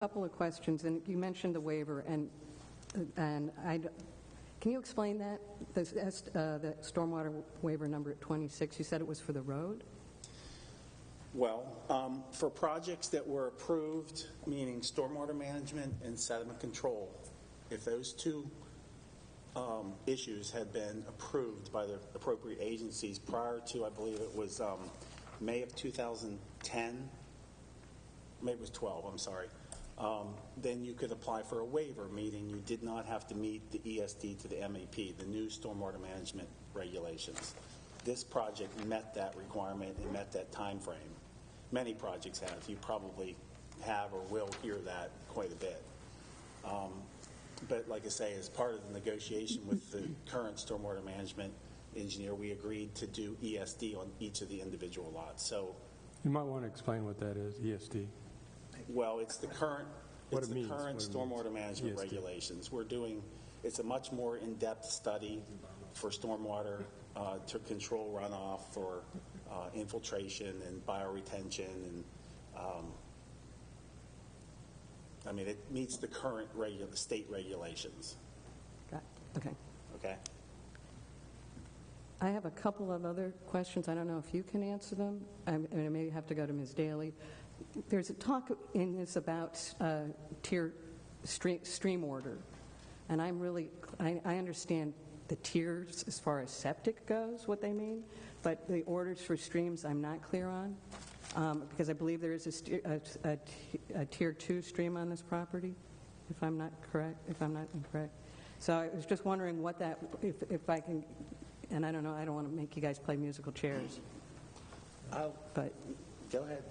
A couple of questions, and you mentioned the waiver, and, and I, can you explain that? The, uh, the stormwater waiver number at 26, you said it was for the road? Well, um, for projects that were approved, meaning stormwater management and sediment control, if those two um, issues had been approved by the appropriate agencies prior to, I believe it was um, May of 2010, May it was 12, I'm sorry, um, then you could apply for a waiver, meaning you did not have to meet the ESD to the MEP, the new stormwater management regulations. This project met that requirement and met that time frame. Many projects have. You probably have or will hear that quite a bit. Um, But like I say, as part of the negotiation with the current stormwater management engineer, we agreed to do ESD on each of the individual lots. So You might want to explain what that is, ESD. Well, it's the current, What it's it the means, current what it means. stormwater management ESD. regulations. We're doing, it's a much more in-depth study for stormwater uh, to control runoff, for uh, infiltration and bioretention, and, um, I mean, it meets the current regu, state regulations, Got- Okay. okay? I have a couple of other questions. I don't know if you can answer them. I I mean, I may have to go to Ms. Daly. There's a talk in this about uh, tier stream, stream order, and I'm really I, I understand the tiers as far as septic goes, what they mean, but the orders for streams I'm not clear on um, because I believe there is a, st- a, a a tier two stream on this property, if I'm not correct, if I'm not incorrect. So I was just wondering what that, if, if I can, and I don't know, I don't want to make you guys play musical chairs, I'll, but go ahead.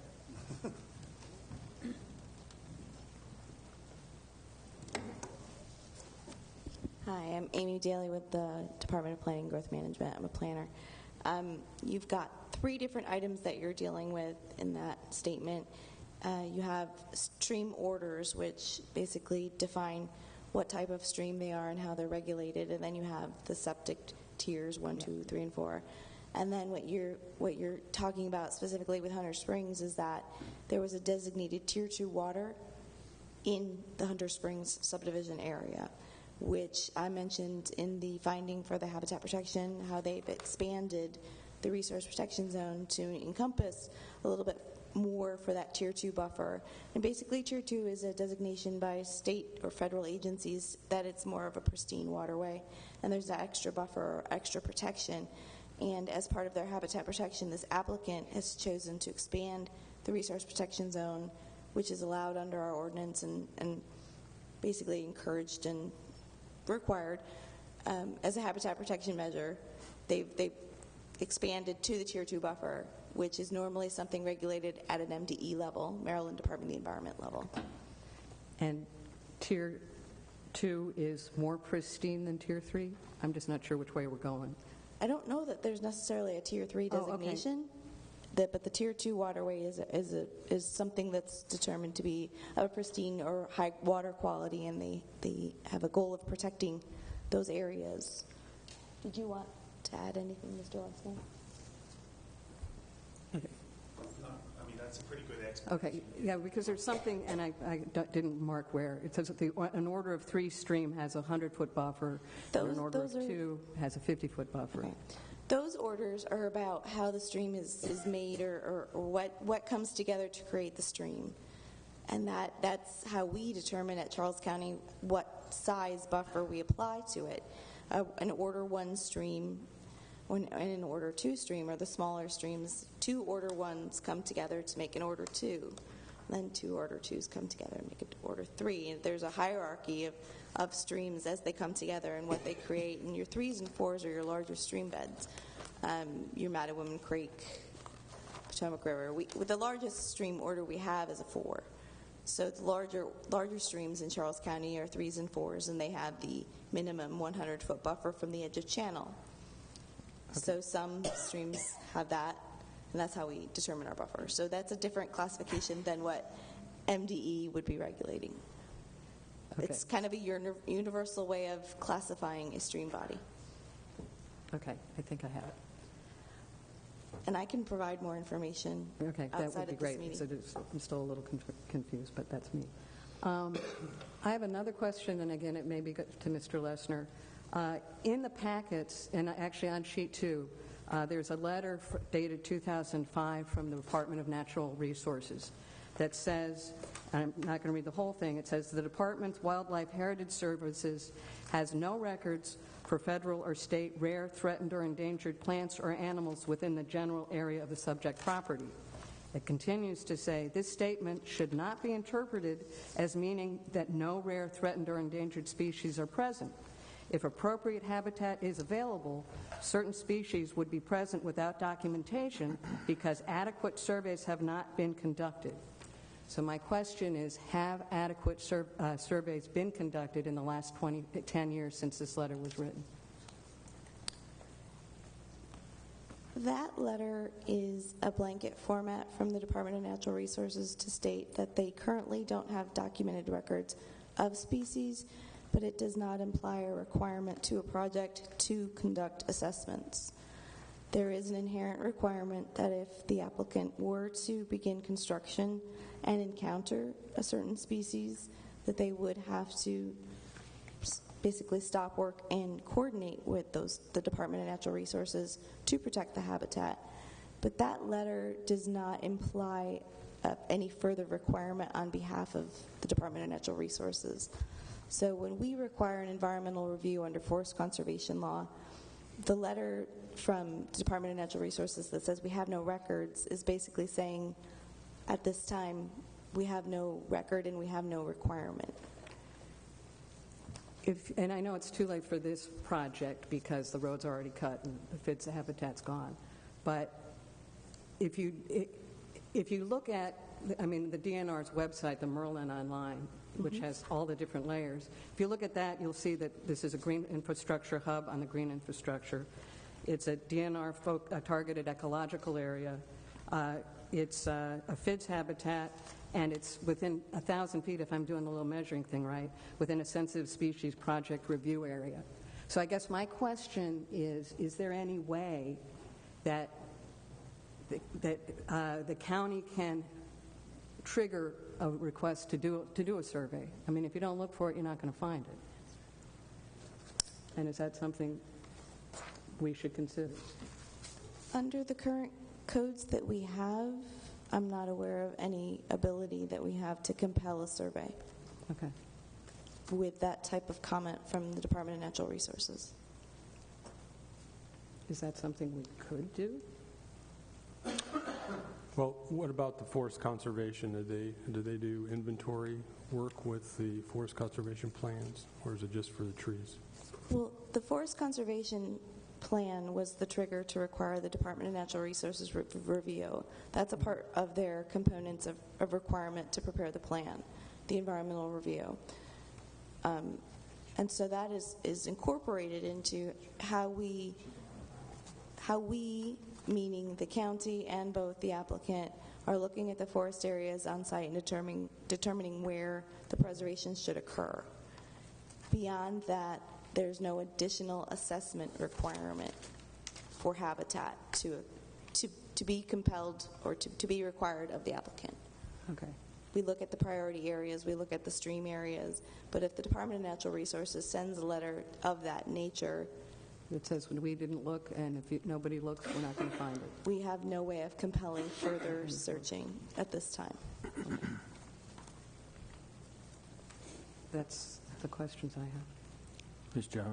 Hi, I'm Amy Daly with the Department of Planning and Growth Management. I'm a planner. Um, you've got three different items that you're dealing with in that statement. Uh, you have stream orders, which basically define what type of stream they are and how they're regulated, and then you have the septic tiers one, two, three, and four. And then what you're what you're talking about specifically with Hunter Springs is that there was a designated tier two water in the Hunter Springs subdivision area, which I mentioned in the finding for the habitat protection, how they've expanded the resource protection zone to encompass a little bit more for that tier two buffer. And basically, tier two is a designation by state or federal agencies that it's more of a pristine waterway, and there's that extra buffer or extra protection. And as part of their habitat protection, this applicant has chosen to expand the resource protection zone, which is allowed under our ordinance and, and basically encouraged and required um, as a habitat protection measure. They've, they've expanded to the Tier 2 buffer, which is normally something regulated at an MDE level, Maryland Department of the Environment level. and tier two is more pristine than tier three. I'm just not sure which way we're going. I don't know that there's necessarily a Tier 3 Oh, okay. designation. That, but the Tier 2 waterway is, a, is, a, is something that's determined to be of a pristine or high water quality, and they, they have a goal of protecting those areas. Did you want to add anything, Mr. Lexman? Okay. I mean, that's a pretty good explanation. Okay, yeah, because there's something, and I, I d- didn't mark where, it says that the, an order of three stream has a 100-foot buffer, or Those- an order of those are- two has a 50-foot buffer. Okay. Those orders are about how the stream is, is made or, or, or what, what comes together to create the stream. And that, that's how we determine at Charles County what size buffer we apply to it. Uh, an order one stream when, an order two stream are the smaller streams. Two order ones come together to make an order two. Then two order twos come together and make an order three. There's a hierarchy of, of streams as they come together and what they create. And your threes and fours are your larger stream beds. Um, your Mattawoman Creek, Potomac River. We, the largest stream order we have is a four. So the larger larger streams in Charles County are threes and fours, and they have the minimum 100 foot buffer from the edge of channel. So some streams have that, and that's how we determine our buffer. So that's a different classification than what MDE would be regulating. Okay. It's kind of a universal way of classifying a stream body. Okay, I think I have it. And I can provide more information Okay, that would be great. So I'm still a little conf- confused, but that's me. Um, I have another question, and again, it may be to Mr. Lesner. Uh, In the packets, and actually on sheet two, uh, there's a letter dated 2005 from the Department of Natural Resources that says, and I'm not going to read the whole thing, it says, "The Department's Wildlife Heritage Services has no records for federal or state rare, threatened, or endangered plants or animals within the general area of the subject property." It continues to say, this statement should not be interpreted as meaning that no rare, threatened, or endangered species are present. If appropriate habitat is available, certain species would be present without documentation because adequate surveys have not been conducted. So my question is, have adequate sur- uh, surveys been conducted in the last 20, 10 years since this letter was written? That letter is a blanket format from the Department of Natural Resources to state that they currently don't have documented records of species, but it does not imply a requirement to a project to conduct assessments. There is an inherent requirement that if the applicant were to begin construction and encounter a certain species, that they would have to basically stop work and coordinate with those the Department of Natural Resources to protect the habitat. But that letter does not imply uh, any further requirement on behalf of the Department of Natural Resources. So when we require an environmental review under forest conservation law, the letter from the Department of Natural Resources that says we have no records is basically saying at this time we have no record and we have no requirement. If, and I know it's too late for this project because the road's already cut and the habitat's gone. But if you, if you look at, I mean, the DNR's website, the Merlin Online, which has all the different layers, if you look at that, you'll see that this is a green infrastructure hub on the green infrastructure. It's a DNR fo- a targeted ecological area. Uh, It's uh, a FIDS habitat, and it's within a 1,000 feet, if I'm doing the little measuring thing right, within a sensitive species project review area. So I guess my question is, is there any way that, the- that uh, the county can trigger a request to do, to do a survey? I mean, if you don't look for it, you're not going to find it. And is that something we should consider? Under the current codes that we have, I'm not aware of any ability that we have to compel a survey Okay. with that type of comment from the Department of Natural Resources. Is that something we could do? Well, what about the forest conservation? Do they, do they do inventory work with the forest conservation plans, or is it just for the trees? Well, the Forest Conservation Plan was the trigger to require the Department of Natural Resources review. That's a part of their components of, of requirement to prepare the plan, the environmental review. Um, and so that is, is incorporated into how we, how we, meaning the county and both the applicant, are looking at the forest areas on site and determining, determining where the preservation should occur. Beyond that, there's no additional assessment requirement for habitat to, to, to be compelled or to, to be required of the applicant. Okay. We look at the priority areas, we look at the stream areas, but if the Department of Natural Resources sends a letter of that nature, It says when we didn't look, and if you- nobody looks, we're not going to find it. we have no way of compelling further mm-hmm. searching at this time. That's the questions I have. Ms. Jones?